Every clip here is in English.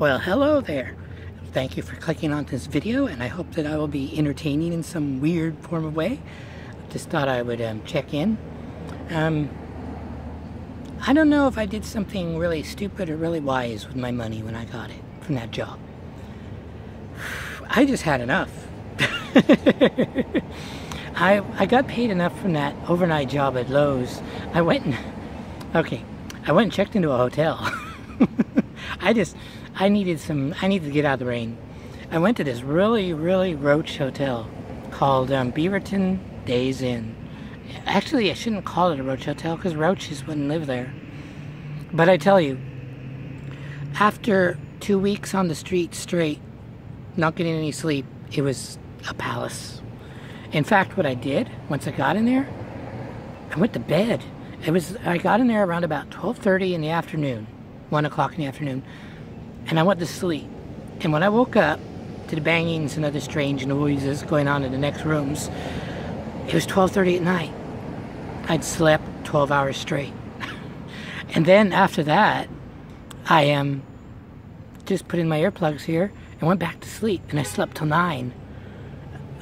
Well, hello there. Thank you for clicking on this video, and I hope that I will be entertaining in some weird form of way. Just thought I would um, check in. Um, I don't know if I did something really stupid or really wise with my money when I got it from that job. I just had enough. I, I got paid enough from that overnight job at Lowe's. I went and, okay, I went and checked into a hotel. I just, I needed some, I needed to get out of the rain. I went to this really, really roach hotel called um, Beaverton Days Inn. Actually, I shouldn't call it a roach hotel because roaches wouldn't live there. But I tell you, after two weeks on the street straight, not getting any sleep, it was a palace. In fact, what I did once I got in there, I went to bed. It was I got in there around about 12:30 in the afternoon, one o'clock in the afternoon, and I went to sleep. And when I woke up to the bangings and other strange noises going on in the next rooms, it was 12:30 at night. I'd slept 12 hours straight, and then after that, I am um, just put in my earplugs here and went back to sleep, and I slept till nine.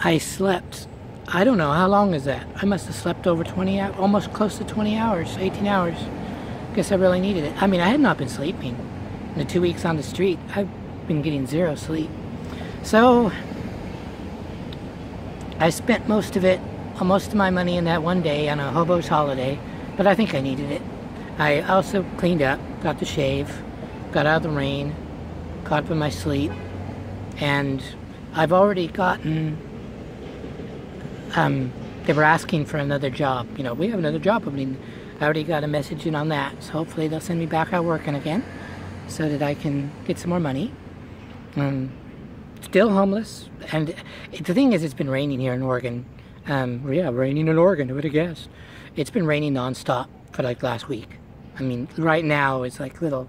I slept I don't know, how long is that? I must have slept over 20 hours, almost close to 20 hours, 18 hours. Guess I really needed it. I mean, I had not been sleeping. The two weeks on the street, I've been getting zero sleep. So, I spent most of it, most of my money in that one day on a hobo's holiday, but I think I needed it. I also cleaned up, got to shave, got out of the rain, caught up in my sleep, and I've already gotten um, they were asking for another job. You know, we have another job opening. I already got a message in on that. So hopefully they'll send me back out working again so that I can get some more money. Um, still homeless. And the thing is, it's been raining here in Oregon. Um, yeah, raining in Oregon, who would have guessed? It's been raining nonstop for like last week. I mean, right now it's like little,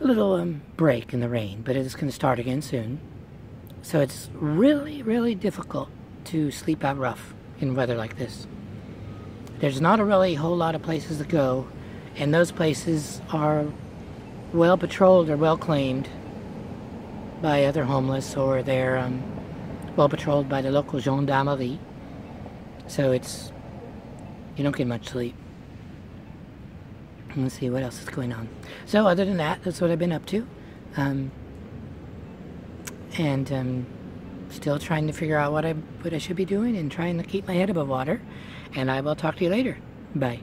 little um, break in the rain, but it's going to start again soon. So it's really, really difficult to sleep out rough in weather like this. There's not a really whole lot of places to go, and those places are well patrolled or well claimed by other homeless, or they're um, well patrolled by the local gendarmerie. So it's you don't get much sleep. Let's see what else is going on. So other than that, that's what I've been up to, um, and. Um, still trying to figure out what I what I should be doing and trying to keep my head above water. And I will talk to you later. Bye.